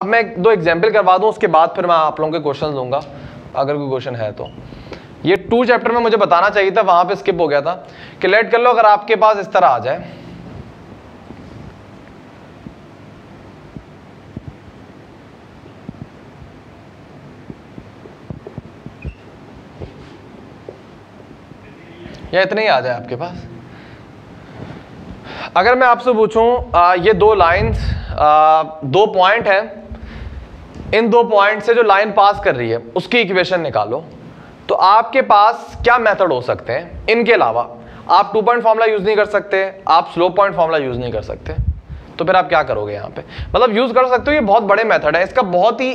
अब मैं दो एग्ज़ाम्पल करवा दूँ, उसके बाद फिर मैं आप लोगों के क्वेश्चन लूँगा, अगर कोई क्वेश्चन है तो। ये टू चैप्टर में मुझे बताना चाहिए था, वहाँ पे स्किप हो गया था, कि लेट कर लो अगर आपके पास इस तरह आ जाए। या इतने ही आ जाए आपके पास। अगर मैं आपसे पूछूँ ये दो लाइंस दो पॉइंट हैं इन दो पॉइंट से जो लाइन पास कर रही है, उसकी इक्वेशन निकालो। तो आपके पास क्या मेथड हो सकते हैं? इनके अलावा, आप टू पॉइंट फॉर्मूला यूज़ नहीं कर सकते, आप स्लो पॉइंट फॉर्मूला यूज़ नहीं कर सकते। तो फिर आप क्या करोगे यहाँ पे? मतलब यूज़ कर सकते हो, ये बहुत बड़े मेथड है। इसका बहुत ही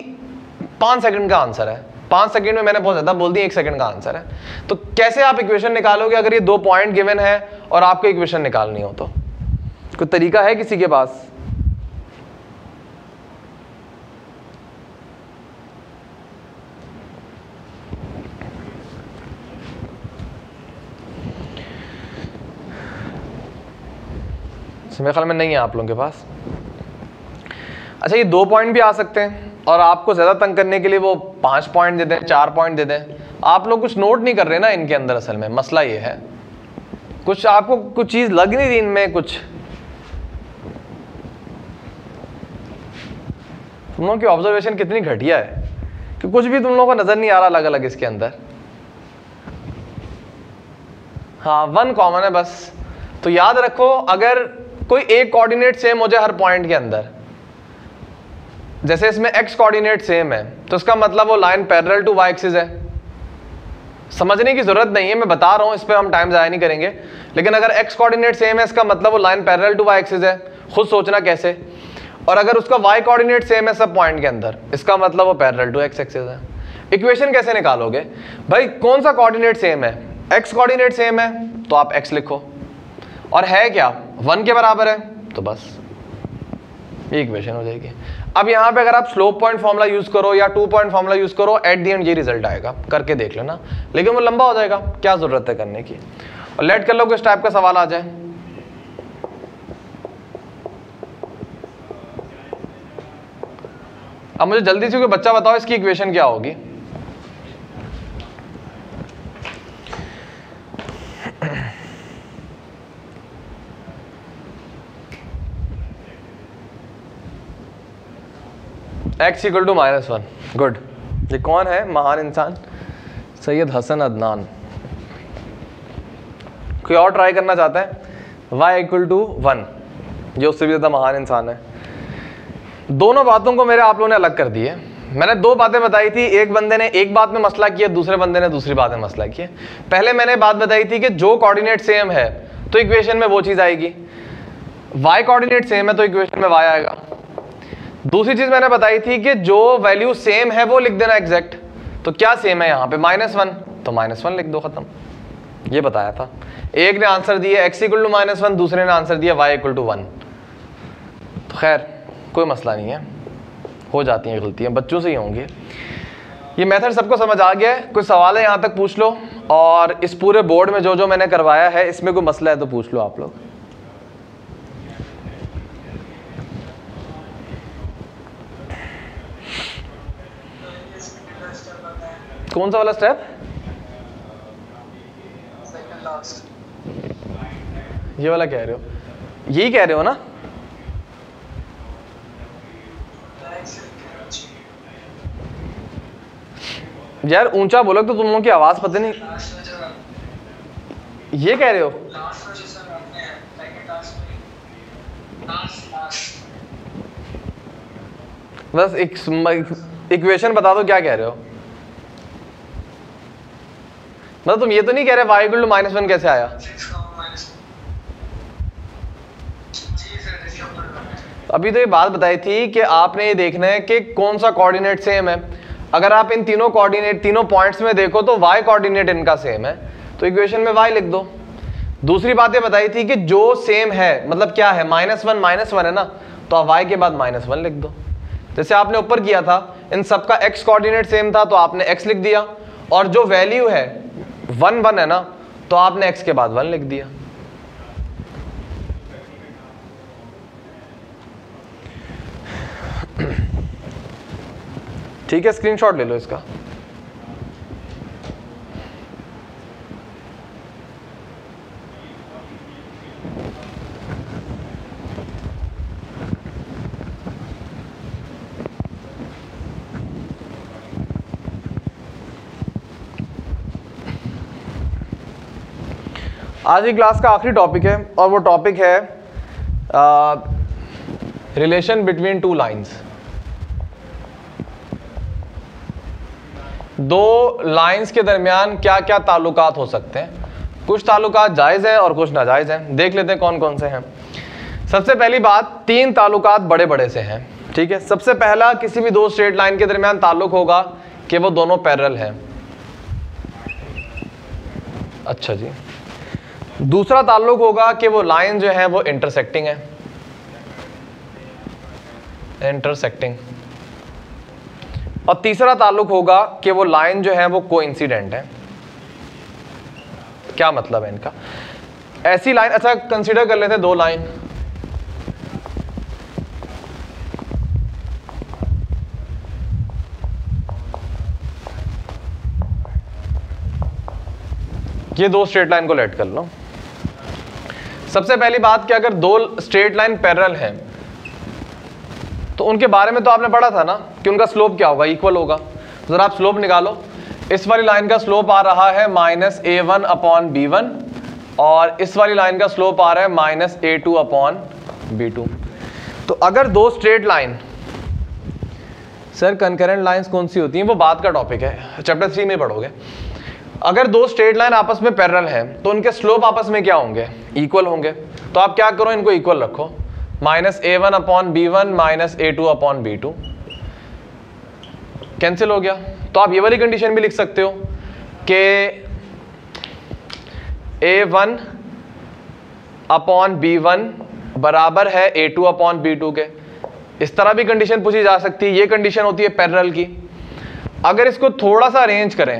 पाँच सेकंड का आंसर है। पाँच सेकंड में मैंने बहुत ज़्यादा बोल दिया, एक सेकंड का आंसर है। तो कैसे आप इक्वेशन निकालोगे अगर ये दो पॉइंट गिवन है और आपको इक्वेशन निकालनी हो तो? कोई तरीका है किसी के पास? मेरे ख्याल में नहीं है आप लोगों के पास। अच्छा ये दो पॉइंट भी आ सकते हैं और आपको ज़्यादा तंग करने के लिए वो पाँच पॉइंट दे दें, चार पॉइंट दे दें। आप लोग कुछ नोट नहीं कर रहे ना इनके अंदर असल में, मसला ये है। कुछ आपको कुछ चीज़ लग नहीं रही इनमें कुछ। तुम लोगों की ऑब्जर्वेशन कितनी घटिया है, कि कुछ भी तुम लोगों को नज़र नहीं आ रहा अलग अलग इसके अंदर। हाँ वन कॉमन है बस। तो याद रखो, अगर कोई एक कोऑर्डिनेट सेम हो जाए हर पॉइंट के अंदर। जैसे इसमें एक्स कोऑर्डिनेट सेम है तो इसका मतलब वो line parallel to y axis है। समझने की ज़रूरत नहीं है, मैं बता रहा हूँ, इस पर हम टाइम ज़ाया नहीं करेंगे। लेकिन अगर एक्स कोऑर्डिनेट सेम है, इसका मतलब वो line parallel to Y axis है। खुद सोचना कैसे? और अगर उसका वाई कोऑर्डिनेट सेम है सब पॉइंट के अंदर, इसका मतलब वो पैरेलल टू एक्स एक्सिस है। इक्वेशन कैसे निकालोगे? भाई, कौन सा कोऑर्डिनेट सेम है? एक्स कोऑर्डिनेट सेम है तो आप एक्स लिखो। और है क्या? वन के बराबर है तो बस। ये इक्वेशन हो जाएगी। अब यहाँ पे अगर आप स्लोप पॉइंट फॉर्मुला यूज़ करो या टू पॉइंट फॉर्मुला यूज़ करो एट दी एंड ये रिज़ल्ट आएगा। करके देख लेना। लेकिन वो लंबा हो जाएगा, क्या ज़रूरत है करने की? और लेट कर लो किस टाइप का सवाल आ जाए। अब मुझे जल्दी से कोई बच्चा बताओ, इसकी इक्वेशन क्या होगी? X equal to minus one good ये कौन है? महान इंसान? सैयद हसन अदनान। कोई और ट्राई करना चाहता है? वाई इक्वल टू वन ये उससे भी ज़्यादा महान इंसान है। दोनों बातों को मेरे आप लोगों ने अलग कर दिए मैंने दो बातें बताई थी। एक बंदे ने एक बात में मसला किया, दूसरे बंदे ने दूसरी बात में मसला किया। पहले मैंने बात बताई थी कि जो कोऑर्डिनेट सेम है तो इक्वेशन में वो चीज़ आएगी। वाई कोऑर्डिनेट सेम है तो इक्वेशन में वाई आएगा। दूसरी चीज़ मैंने बताई थी कि जो वैल्यू सेम है, वो लिख देना एग्जैक्ट तो क्या सेम है यहाँ पे? माइनस वन तो माइनस वन लिख दो खत्म। ये बताया था। एक ने आंसर दिया X equal to minus one दूसरे ने आंसर दिया वाई इक्वल टू वन तो खैर, कोई मसला नहीं है। हो जाती हैं गलतियाँ। बच्चों से ही होंगी। ये मेथड सबको समझ आ गया है। कोई सवाल है, यहाँ तक पूछ लो। और इस पूरे बोर्ड में जो जो मैंने करवाया है, इसमें कोई मसला है तो पूछ लो आप लोग। कौन सा वाला स्टेप ये वाला कह रहे हो। यही कह रहे हो ना? यार, ऊँचा बोलो तो तुम लोगों की आवाज़ पता नहीं। ये कह रहे हो? बस एक इक्वेशन बता दो, क्या कह रहे हो? मतलब तुम ये तो नहीं कह रहे वाई टू माइनस वन कैसे आया? अभी तो ये बात बताई थी कि आपने ये देखना है कि कौन सा कोऑर्डिनेट सेम है। अगर आप इन तीनों कोऑर्डिनेट तीनों पॉइंट्स में देखो तो वाई कोऑर्डिनेट इनका सेम है। तो इक्वेशन में वाई लिख दो। दूसरी बात ये बताई थी कि जो सेम है मतलब क्या है? माइनस वन माइनस वन है ना? तो आप वाई के बाद माइनस वन लिख दो। जैसे आपने ऊपर किया था, इन सबका एक्स कोऑर्डिनेट सेम था तो आपने एक्स लिख दिया। और जो वैल्यू है वन वन है ना तो आपने एक्स के बाद वन लिख दिया। ठीक है स्क्रीनशॉट ले लो इसका। आज की क्लास का आखिरी टॉपिक है और वो टॉपिक है रिलेशन बिटवीन टू लाइंस दो लाइंस के दरमियान क्या क्या ताल्लुकात हो सकते हैं? कुछ ताल्लुकात जायज़ हैं और कुछ नाजायज़ हैं। देख लेते हैं कौन कौन से हैं। सबसे पहली बात, तीन ताल्लुकात बड़े बड़े से हैं, ठीक है? सबसे पहला किसी भी दो स्ट्रेट लाइन के दरमियान ताल्लुक होगा कि वो दोनों पैरल हैं। अच्छा जी। दूसरा ताल्लुक होगा कि वो लाइन जो है वो इंटरसेक्टिंग है। इंटरसेक्टिंग और तीसरा ताल्लुक होगा कि वो लाइन जो है वो कोइंसिडेंट है। क्या मतलब है इनका? ऐसी लाइन अच्छा कंसीडर कर लेते हैं दो लाइन। ये दो स्ट्रेट लाइन को लेट कर लो। सबसे पहली बात कि अगर दो स्ट्रेट लाइन पैरल है तो उनके बारे में तो आपने पढ़ा था ना कि उनका स्लोप क्या होगा? इक्वल होगा। ज़रा आप स्लोप निकालो। इस वाली लाइन का स्लोप आ रहा है minus A one upon B one और इस वाली लाइन का स्लोप आ रहा है minus A two upon B two तो अगर दो straight line sir concurrent lines कौन सी होती हैं? वो बात का टॉपिक है। चैप्टर थ्री में पढ़ोगे। अगर दो स्ट्रेट लाइन आपस में पैरल है तो उनके स्लोप आपस में क्या होंगे? इक्वल होंगे। तो आप क्या करो, इनको इक्वल रखो। Minus A one upon B one minus A two upon B two cancel हो गया। तो आप ये वाली कंडीशन भी लिख सकते हो कि A one upon B one बराबर है A two upon B two के। इस तरह भी कंडीशन पूछी जा सकती है। ये कंडीशन होती है पैरल की। अगर इसको थोड़ा सा अरेंज करें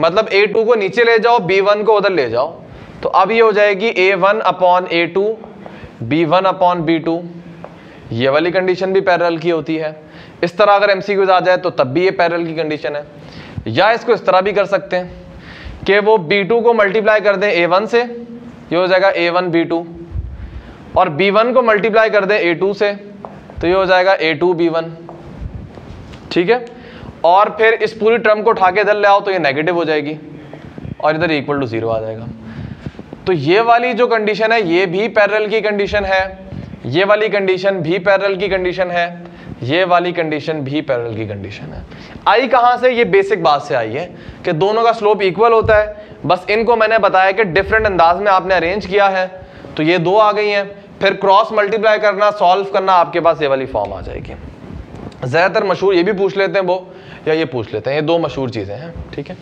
मतलब ए टू को नीचे ले जाओ बी वन को उधर ले जाओ। तो अब ये हो जाएगी A one upon A two B one upon B two ये वाली कंडीशन भी पैरल की होती है। इस तरह अगर एम आ जाए तो तब भी ये पैरल की कंडीशन है। या इसको इस तरह भी कर सकते हैं कि वो बी टू को मल्टीप्लाई कर दें ए वन से, ये हो जाएगा ए वन बी टू और बी वन को मल्टीप्लाई कर दें ए टू से तो ये हो जाएगा ए टू बी वन ठीक है? और फिर इस पूरी टर्म को उठा के इधर ले आओ तो ये नेगेटिव हो जाएगी। और इधर इक्वल टू ज़ीरो आ जाएगा। तो ये वाली जो कंडीशन है, ये भी पैरल की कंडीशन है। ये वाली कंडीशन भी पैरल की कंडीशन है। ये वाली कंडीशन भी पैरल की कंडीशन है। आई कहाँ से? ये बेसिक बात से आई है कि दोनों का स्लोप इक्वल होता है। बस इनको मैंने बताया कि डिफरेंट अंदाज में आपने अरेंज किया है। तो ये दो आ गई हैं। फिर क्रॉस मल्टीप्लाई करना सॉल्व करना, आपके पास ये वाली फॉर्म आ जाएगी। ज़्यादातर मशहूर ये भी पूछ लेते हैं वो या ये पूछ लेते हैं, ये दो मशहूर चीज़ें हैं, ठीक है?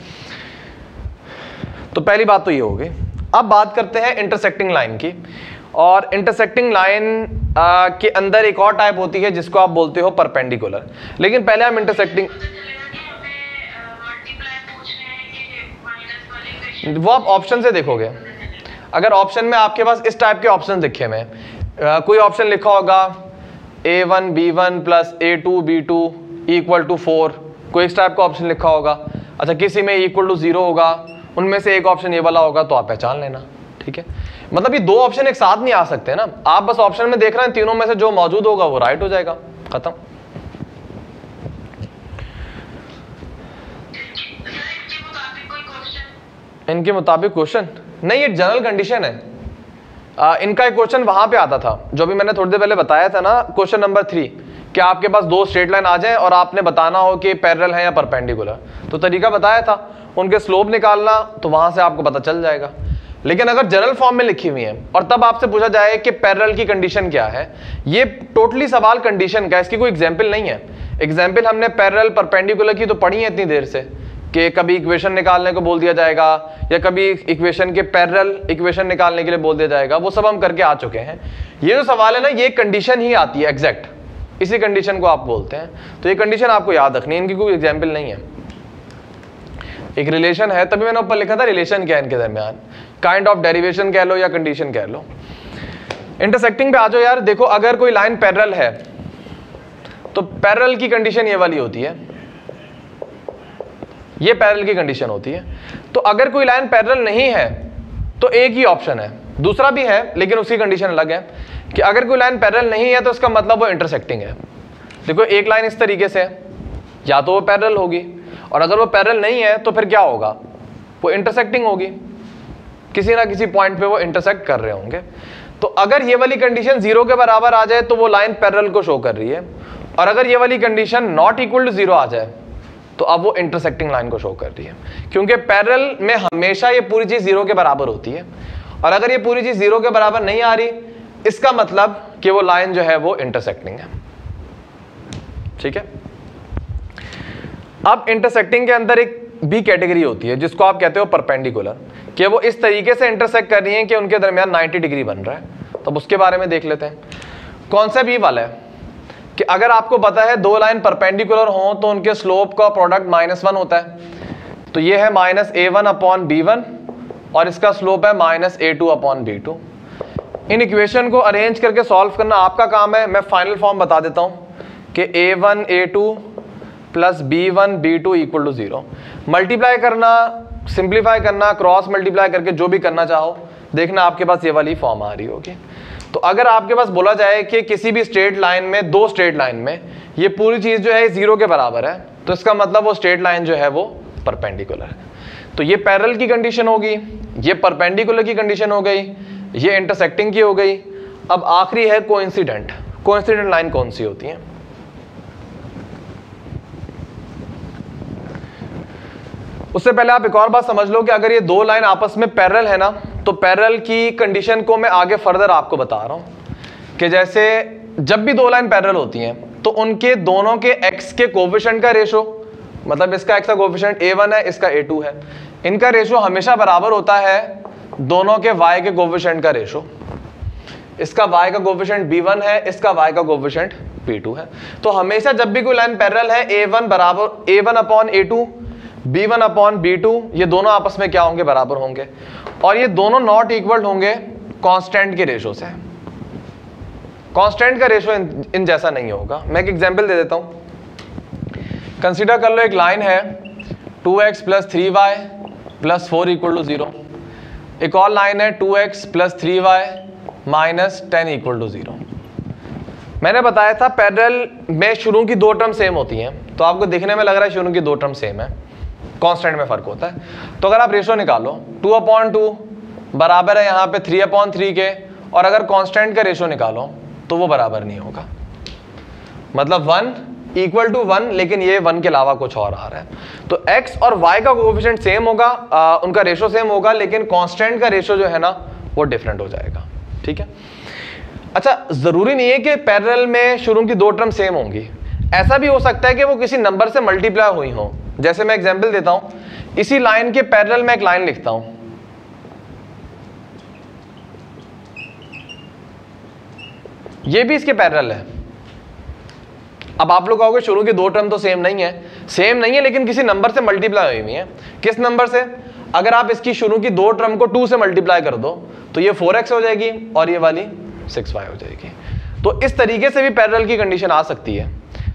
तो पहली बात तो ये होगी अब बात करते हैं इंटरसेक्टिंग लाइन की। और इंटरसेक्टिंग लाइन के अंदर एक और टाइप होती है जिसको आप बोलते हो परपेंडिकुलर लेकिन पहले हम इंटरसेक्टिंग वो आप ऑप्शन से देखोगे। अगर ऑप्शन में आपके पास इस टाइप के ऑप्शन दिखे हुए कोई ऑप्शन लिखा होगा A one B one plus A two B two equal to four कोई इस टाइप का ऑप्शन लिखा होगा। अच्छा किसी में इक्वल टू ज़ीरो होगा, उनमें से एक ऑप्शन ये वाला होगा तो आप पहचान लेना, ठीक है? मतलब ये दो ऑप्शन एक साथ नहीं आ सकते ना। आप बस ऑप्शन में देख रहे हैं, तीनों में से जो मौजूद होगा, वो राइट हो जाएगा। खत्म। इनके मुताबिक क्वेश्चन नहीं, ये जनरल कंडीशन है। आ, इनका एक क्वेश्चन वहाँ पे आता था जो भी मैंने थोड़ी देर पहले बताया था ना क्वेश्चन नंबर थ्री कि आपके पास दो स्ट्रेट लाइन आ जाए और आपने बताना हो कि पैरल है या परपेंडिकुलर तो तरीका बताया था उनके स्लोप निकालना तो वहाँ से आपको पता चल जाएगा। लेकिन अगर जनरल फॉर्म में लिखी हुई है और तब आपसे पूछा जाए कि पैरल की कंडीशन क्या है ये टोटली सवाल कंडीशन का इसकी कोई एग्ज़ाम्पल नहीं है। एग्ज़ाम्पल हमने पैरल परपेंडिकुलर की तो पढ़ी है इतनी देर से। कि कभी इक्वेशन निकालने को बोल दिया जाएगा, या कभी इक्वेशन के पैरल इक्वेशन निकालने के लिए बोल दिया जाएगा, वो सब हम करके आ चुके हैं। ये जो सवाल है ना, ये कंडीशन ही आती है एग्जैक्ट इसी कंडीशन को आप बोलते हैं। तो ये कंडीशन आपको याद रखनी है, इनकी कोई एग्ज़ाम्पल नहीं है। एक रिलेशन है, तभी मैंने ऊपर लिखा था रिलेशन क्या है इनके दरमियान? काइंड ऑफ़ डेरिवेशन कह लो या कंडीशन कह लो। इंटरसेक्टिंग पे आ जाओ यार, देखो, अगर कोई लाइन पैरल है तो पैरल की कंडीशन ये वाली होती है। ये पैरल की कंडीशन होती है। तो अगर कोई लाइन पैरल नहीं है तो एक ही ऑप्शन है। दूसरा भी है, लेकिन उसकी कंडीशन अलग है कि अगर कोई लाइन पैरल नहीं है तो इसका मतलब वो इंटरसेक्टिंग है। देखो, एक लाइन इस तरीके से है। या तो वो पैरल होगी, और अगर वो पैरल नहीं है तो फिर क्या होगा? वो इंटरसेक्टिंग होगी। किसी ना किसी पॉइंट पे वो इंटरसेक्ट कर रहे होंगे। तो अगर ये वाली कंडीशन ज़ीरो के बराबर आ जाए तो वो लाइन पैरल को शो कर रही है। और अगर ये वाली condition not equal to zero आ जाए तो अब वो इंटरसेक्टिंग लाइन को शो कर रही है। क्योंकि पैरल में हमेशा ये पूरी चीज़ ज़ीरो के बराबर होती है। और अगर ये पूरी चीज़ ज़ीरो के बराबर नहीं आ रही, इसका मतलब कि वो लाइन जो है वो इंटरसेक्टिंग है। ठीक है? अब इंटरसेक्टिंग के अंदर एक बी कैटेगरी होती है, जिसको आप कहते हो परपेंडिकुलर कि वो इस तरीके से इंटरसेक्ट कर रही है कि उनके दरमियान 90 डिग्री बन रहा है। तो उसके बारे में देख लेते हैं। कौन सा बी वाला है? कि अगर आपको पता है दो लाइन परपेंडिकुलर हो तो उनके स्लोप का प्रोडक्ट माइनस वन होता है। तो ये है minus A one upon B one और इसका स्लोप है minus A two upon B two in equation को अरेंज करके सॉल्व करना आपका काम है। मैं फाइनल फॉर्म बता देता हूँ कि A one A two plus B one B two equal to zero multiply करना सिंप्लीफाई करना क्रॉस मल्टीप्लाई करके जो भी करना चाहो, देखना आपके पास ये वाली फॉर्म आ रही होगी। तो अगर आपके पास बोला जाए कि किसी भी स्ट्रेट लाइन में, दो स्ट्रेट लाइन में, ये पूरी चीज़ जो है ज़ीरो के बराबर है तो इसका मतलब वो स्ट्रेट लाइन जो है वो परपेंडिकुलर है। तो ये पैरल की कंडीशन होगी ये परपेंडिकुलर की कंडीशन हो गई, ये इंटरसेक्टिंग की हो गई। अब आखिरी है कोइंसिडेंट। कोइंसिडेंट लाइन कौन सी होती है? उससे पहले आप एक और बात समझ लो कि अगर ये दो लाइन आपस में पैरल है ना तो पैरल की कंडीशन को मैं आगे फर्दर आपको बता रहा हूँ कि जैसे जब भी दो लाइन पैरल होती हैं तो उनके दोनों के एक्स के कोविशेंट का रेशो मतलब इसका एक्स का कोविशेंट ए वन है, इसका ए टू है, इनका रेशो हमेशा बराबर होता है दोनों के वाई के कोविशेंट का रेशो इसका y का कोफिशिएंट b1 है, इसका y का कोफिशिएंट p2 है। तो हमेशा जब भी कोई लाइन पैरल है a1 बराबर a1 upon a2 B one upon B two ये दोनों आपस में क्या होंगे? बराबर होंगे। और ये दोनों नॉट इक्वल होंगे कांस्टेंट के रेशो से। कांस्टेंट का रेशो इन, इन जैसा नहीं होगा। मैं एक एग्जांपल दे देता हूँ। कंसीडर कर लो एक लाइन है 2x X plus three Y plus four equal to zero एक और लाइन है 2x X plus three Y minus ten equal to zero मैंने बताया था पैदल में शुरू की दो टर्म सेम होती हैं। तो आपको देखने में लग रहा है शुरू की दो टर्म सेम है। कांस्टेंट में फ़र्क होता है। तो अगर आप रेशो निकालो टू अपॉन टू बराबर है यहाँ पे थ्री अपॉन थ्री के और अगर कांस्टेंट का रेशो निकालो तो वो बराबर नहीं होगा। मतलब वन इक्वल टू वन लेकिन ये वन के अलावा कुछ और आ रहा है। तो एक्स और वाई का कोफिशिएंट सेम होगा आ, उनका रेशो सेम होगा लेकिन कांस्टेंट का रेशो जो है ना वो डिफरेंट हो जाएगा। ठीक है? अच्छा ज़रूरी नहीं है कि पैरल में शुरू की दो टर्म सेम होंगी। ऐसा भी हो सकता है कि वो किसी नंबर से मल्टीप्लाई हुई हो। जैसे मैं एग्ज़ाम्पल देता हूँ, इसी लाइन के पैरल में एक लाइन लिखता हूँ। ये भी इसके पैरल है। अब आप लोग कहोगे शुरू के दो टर्म तो सेम नहीं है। सेम नहीं है, लेकिन किसी नंबर से मल्टीप्लाई हुई हुई है। किस नंबर से? अगर आप इसकी शुरू की दो टर्म को टू से मल्टीप्लाई कर दो तो ये फोर एक्स हो जाएगी और ये वाली सिक्स वाई हो जाएगी। तो इस तरीके से भी पैरल की कंडीशन आ सकती है।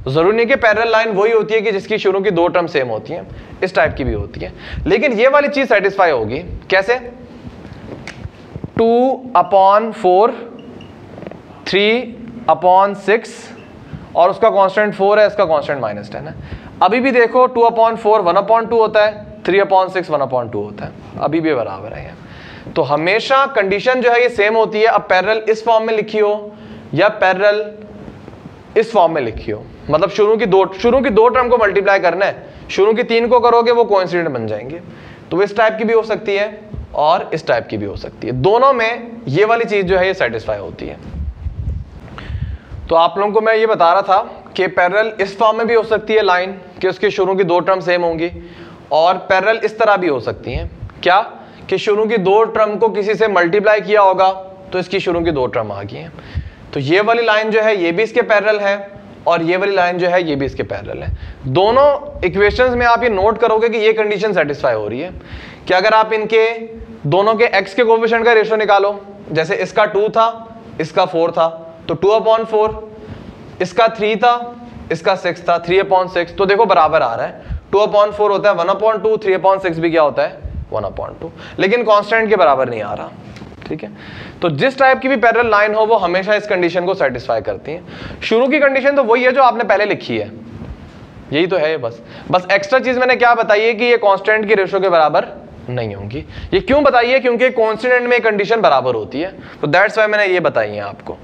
ज़रूरी नहीं कि पैरल लाइन वही होती है कि जिसकी शुरू की दो टर्म सेम होती हैं, इस टाइप की भी होती है। लेकिन ये वाली चीज़ सेटिस्फाई होगी। कैसे? Two upon four three upon six और उसका कांस्टेंट फोर है, इसका कांस्टेंट माइनस टेन है। अभी भी देखो two upon four one upon two होता है three upon six one upon two होता है। अभी भी बराबर है तो हमेशा कंडीशन जो है ये सेम होती है। अब पैरल इस फॉर्म में लिखी हो, या पैरल इस फॉर्म में लिखी हो। मतलब शुरू की दो, शुरू की दो टर्म को मल्टीप्लाई करना है। शुरू की तीन को करोगे, वो कोइंसिडेंट बन जाएँगे। तो इस टाइप की भी हो सकती है और इस टाइप की भी हो सकती है। दोनों में ये वाली चीज़ जो है, ये सेटिस्फाई होती है। तो आप लोगों को मैं ये बता रहा था कि पैरल इस फॉर्म में भी हो सकती है लाइन कि उसकी शुरू की दो टर्म सेम होंगी और पैरल इस तरह भी हो सकती हैं। क्या? कि शुरू की दो टर्म को किसी से मल्टीप्लाई किया होगा तो इसकी शुरू की दो टर्म आ गई हैं। तो ये वाली लाइन जो है, ये भी इसके पैरल है और ये वाली लाइन जो है, ये भी इसके पैरल है। दोनों इक्वेशंस में आप ये नोट करोगे कि ये कंडीशन सेटिस्फाई हो रही है। कि अगर आप इनके, दोनों के एक्स के कोफिशिएंट का रेशियो निकालो, जैसे इसका टू था, इसका फोर था तो टू अपॉन फोर इसका थ्री था, इसका सिक्स था थ्री अपॉइंट सिक्स तो देखो बराबर आ रहा है। टू अपॉइंट फोर होता है one upon two three upon six भी क्या होता है? वन अपॉइंट टू लेकिन कॉन्स्टेंट के बराबर नहीं आ रहा। ठीक है? तो जिस टाइप की भी पैरल लाइन हो, वो हमेशा इस कंडीशन को सेटिस्फाई करती है। शुरू की कंडीशन तो वही है जो आपने पहले लिखी है। यही तो है ये बस। बस एक्स्ट्रा चीज़ मैंने क्या बताई है कि ये कांस्टेंट की रेशो के बराबर नहीं होंगी। ये क्यों बताई है? क्योंकि कॉन्स्टेंट में कंडीशन बराबर होती है। तो दैट्स वाई मैंने ये बताई है आपको।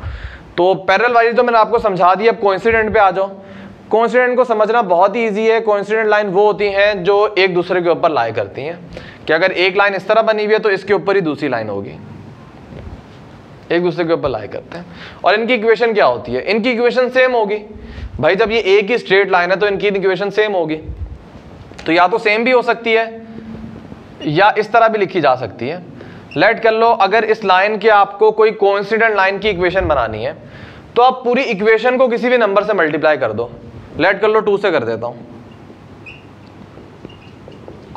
तो पैरल वाइज तो मैंने आपको समझा दी, अब कोइंसिडेंट पे आ जाओ। कोइंसिडेंट को समझना बहुत ही ईजी है। कोइंसिडेंट लाइन वो होती हैं जो एक दूसरे के ऊपर लाई करती हैं। कि अगर एक लाइन इस तरह बनी हुई है तो इसके ऊपर ही दूसरी लाइन होगी। एक दूसरे के ऊपर लाई करते हैं। और इनकी इक्वेशन क्या होती है? इनकी इक्वेशन सेम होगी। भाई, जब ये एक ही स्ट्रेट लाइन है तो इनकी इक्वेशन सेम होगी। तो या तो सेम भी हो सकती है, या इस तरह भी लिखी जा सकती है। लेट कर लो, अगर इस लाइन के आपको कोई कोइंसिडेंट लाइन की इक्वेशन बनानी है तो आप पूरी इक्वेशन को किसी भी नंबर से मल्टीप्लाई कर दो। लेट कर लो टू से कर देता हूँ।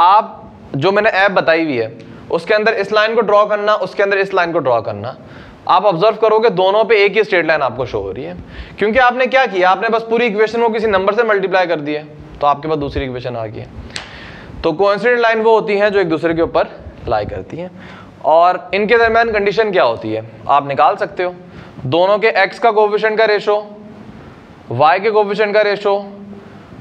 आप, जो मैंने ऐप बताई हुई है, उसके अंदर इस लाइन को ड्रॉ करना, उसके अंदर इस लाइन को ड्रॉ करना। आप ऑब्ज़र्व करोगे दोनों पे एक ही स्ट्रेट लाइन आपको शो हो रही है। क्योंकि आपने क्या किया? आपने बस पूरी इक्वेशन को किसी नंबर से मल्टीप्लाई कर दिया। तो आपके पास दूसरी इक्वेशन आ गई है। तो कोइंसिडेंट लाइन वो होती हैं जो एक दूसरे के ऊपर लाई करती हैं। और इनके दरमियान कंडीशन क्या होती है? आप निकाल सकते हो। दोनों के एक्स का कोफिशिएंट का रेशो वाई के कोफिशिएंट का रेशो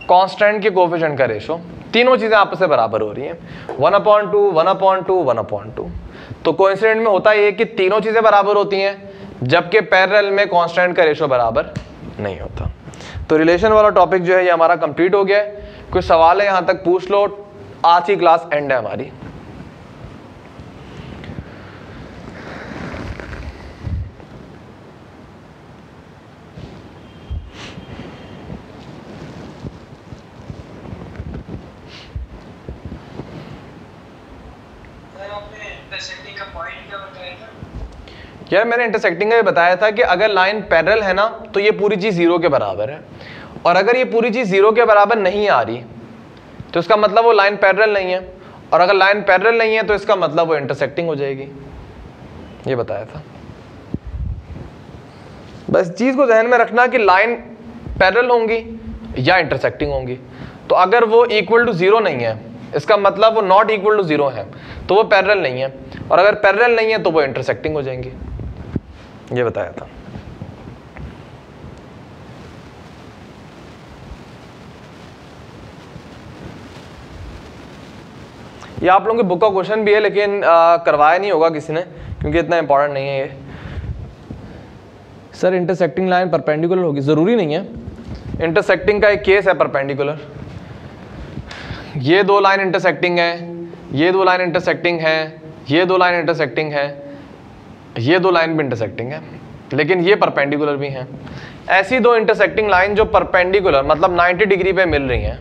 कांस्टेंट के कोफिशिएंट का रेशो तीनों चीज़ें आपस में बराबर हो रही हैं। One upon two one upon two one upon two तो कोइंसिडेंट में होता ये कि तीनों चीज़ें बराबर होती हैं, जबकि पैरल में कॉन्स्टेंट का रेशो बराबर नहीं होता। तो रिलेशन वाला टॉपिक जो है ये हमारा कंप्लीट हो गया है। कोई सवाल है, यहाँ तक पूछ लो, आज की क्लास एंड है हमारी। यार, मैंने इंटरसेक्टिंग का बताया था कि अगर लाइन पैरल है ना तो ये पूरी चीज़ ज़ीरो के बराबर है। और अगर ये पूरी चीज़ ज़ीरो के बराबर नहीं आ रही तो इसका मतलब वो लाइन पैरल नहीं है। और अगर लाइन पैरल नहीं है तो इसका मतलब वो इंटरसेक्टिंग हो जाएगी। ये बताया था। बस चीज़ को जहन में रखना कि लाइन पैरल होंगी या इंटरसेक्टिंग होंगी। तो अगर वो इक्वल टू ज़ीरो नहीं है, इसका मतलब वो नॉट इक्वल टू ज़ीरो है तो वो पैरल नहीं है। और अगर पैरल नहीं है तो वो इंटरसेक्टिंग हो जाएँगी। ये बताया था। ये आप लोगों की बुक का क्वेश्चन भी है लेकिन आ, करवाया नहीं होगा किसी ने क्योंकि इतना इंपॉर्टेंट नहीं है ये। सर इंटरसेक्टिंग लाइन परपेंडिकुलर होगी ज़रूरी नहीं है। इंटरसेक्टिंग का एक केस है परपेंडिकुलर ये दो लाइन इंटरसेक्टिंग है ये दो लाइन इंटरसेक्टिंग है ये दो लाइन इंटरसेक्टिंग है। ये दो लाइन भी इंटरसेक्टिंग है, लेकिन ये परपेंडिकुलर भी हैं। ऐसी दो इंटरसेक्टिंग लाइन जो परपेंडिकुलर मतलब 90 डिग्री पे मिल रही हैं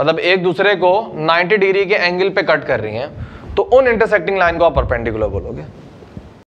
मतलब एक दूसरे को 90 डिग्री के एंगल पे कट कर रही हैं तो उन इंटरसेक्टिंग लाइन को आप परपेंडिकुलर बोलोगे।